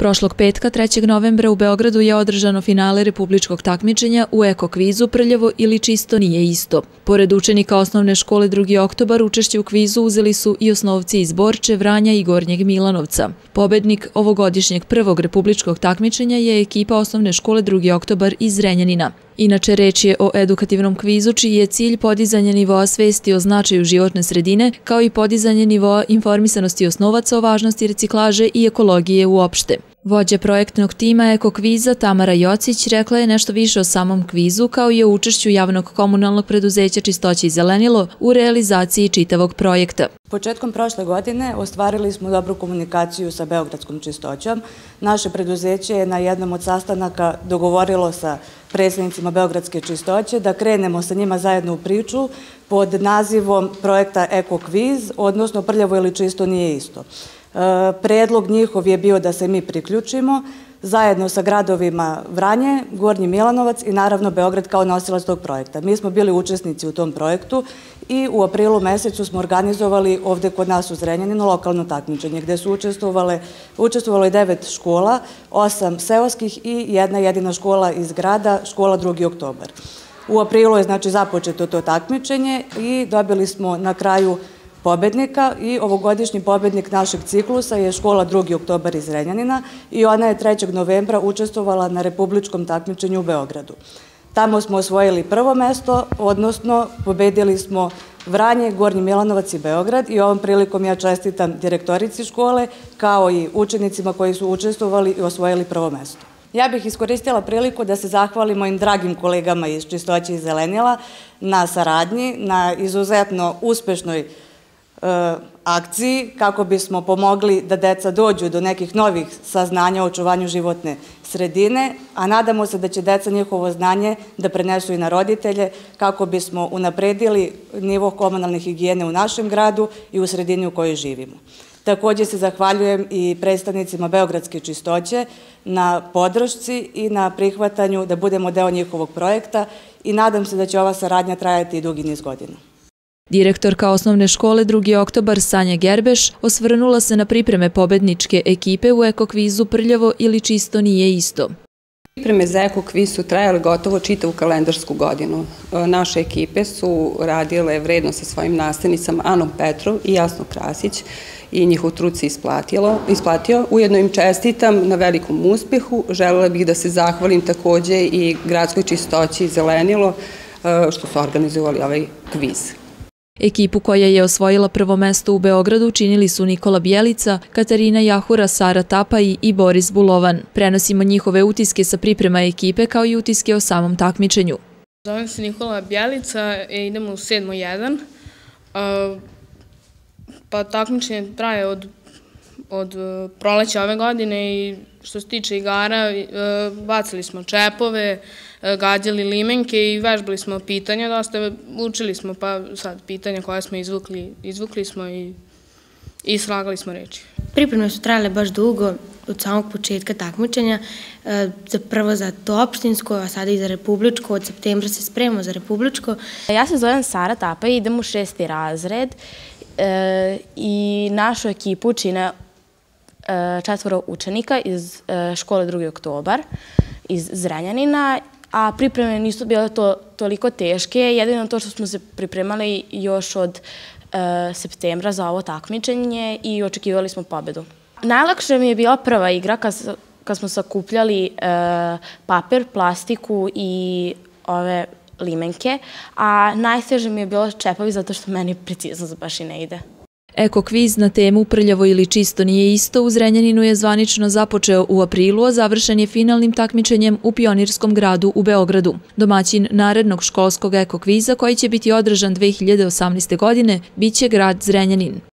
Prošlog petka, 3. novembra, u Beogradu je održano finale republičkog takmičenja u ekokvizu Prljavo ili čisto nije isto. Pored učenika osnovne škole 2. oktobar, učešće u kvizu uzeli su i osnovci iz Borče, Vranja i Gornjeg Milanovca. Pobednik ovogodišnjeg prvog republičkog takmičenja je ekipa osnovne škole 2. oktobar iz Renjanina. Inače, reč je o edukativnom kvizu čiji je cilj podizanje nivoa svesti o značaju životne sredine, kao i podizanje nivoa informisanosti osnovaca o važnosti reciklaže i ekologije uopšte. Vođa projektnog tima Eko kviza Tamara Jocić rekla je nešto više o samom kvizu kao i o učešću javnog komunalnog preduzeća Čistoće i zelenilo u realizaciji čitavog projekta. Početkom prošle godine ostvarili smo dobru komunikaciju sa Beogradskom čistoćom. Naše preduzeće je na jednom od sastanaka dogovorilo sa predsednicima Beogradske čistoće da krenemo sa njima zajedno u priču pod nazivom projekta Eko kviz, odnosno prljavo ili čisto nije isto. Predlog njihov je bio da se mi priključimo zajedno sa gradovima Vranje, Gornji Milanovac i naravno Beograd kao nosilac tog projekta. Mi smo bili učesnici u tom projektu i u aprilu mesecu smo organizovali ovde kod nas u Zrenjaninu lokalno takmičenje gde su učestvovale, učestvovalo je devet škola, osam seoskih i jedna jedina škola iz grada, škola 2. oktobar. U aprilu je znači započeto to takmičenje i dobili smo na kraju pobednika i ovogodišnji pobednik našeg ciklusa je škola 2. oktobar iz Renjanina i ona je 3. novembra učestvovala na republičkom takmičenju u Beogradu. Tamo smo osvojili prvo mesto, odnosno pobedili smo Vranje, Gornji Milanovac i Beograd i ovom prilikom ja čestitam direktorici škole kao i učenicima koji su učestvovali i osvojili prvo mesto. Ja bih iskoristila priliku da se zahvalim mojim dragim kolegama iz Čistoće i Zelenila na saradnji, na izuzetno uspešnoj akciji kako bismo pomogli da deca dođu do nekih novih saznanja o očuvanju životne sredine, a nadamo se da će deca njihovo znanje da prenesu i na roditelje kako bismo unapredili nivo komunalne higijene u našem gradu i u sredini u kojoj živimo. Takođe se zahvaljujem i predstavnicima Beogradske čistoće na podršci i na prihvatanju da budemo deo njihovog projekta i nadam se da će ova saradnja trajati i dugi niz godina. Direktorka osnovne škole 2. oktobar Sanja Gerbeš osvrnula se na pripreme pobedničke ekipe u ekokvizu Prljavo ili čisto nije isto. Pripreme za ekokviz su trajale gotovo čitavu kalendarsku godinu. E, naše ekipe su radile vredno sa svojim nastavnicama Anom Petrov i Jasno Krasić i njihov trud se isplatio. Ujedno im čestitam na velikom uspehu. Želela bih da se zahvalim takođe i gradskoj čistoći Zelenilo e, što su organizovali ovaj kviz. Ekipu koja je osvojila prvo mesto u Beogradu činili su Nikola Bjelica, Katarina Jahura, Sara Tapaj i Boris Bulovan. Prenosimo njihove utiske sa priprema ekipe kao i utiske o samom takmičenju. Zovem se Nikola Bjelica, e, idemo u 7.1. Pa takmičenje traje od, od e, proleća ove godine i što se tiče igara, e, bacili smo čepove, gađali limenke i vežbali smo pitanja, dosta učili smo pa sad pitanja koja smo izvukli, izvukli smo i, i slagali smo reči. Pripreme su trajale baš dugo, od samog početka takmičenja, e, za prvo za to opštinsko, a sada i za republičko, od septembra se spremamo za republičko. Ja se zovem Sara Tapa i idem u šesti razred e, i našu ekipu čine četvoro učenika iz škole 2. oktobar iz Zrenjanina a pripreme nisu bile to toliko teške, jedino to što smo se pripremali još od e, septembra za ovo takmičenje i očekivali smo pobedu. Najlakše mi je bila prva igra kad, kad smo sakupljali e, papir, plastiku i ove limenke, a najteže mi je bilo čepovi zato što meni precizno baš i ne ide. Eko kviz na temu prljavo ili čisto nije isto u Zrenjaninu je zvanično započeo u aprilu, a završen je finalnim takmičenjem u Pionirskom gradu u Beogradu. Domaćin narednog školskog eko kviza koji će biti održan 2018. godine biće grad Zrenjanin.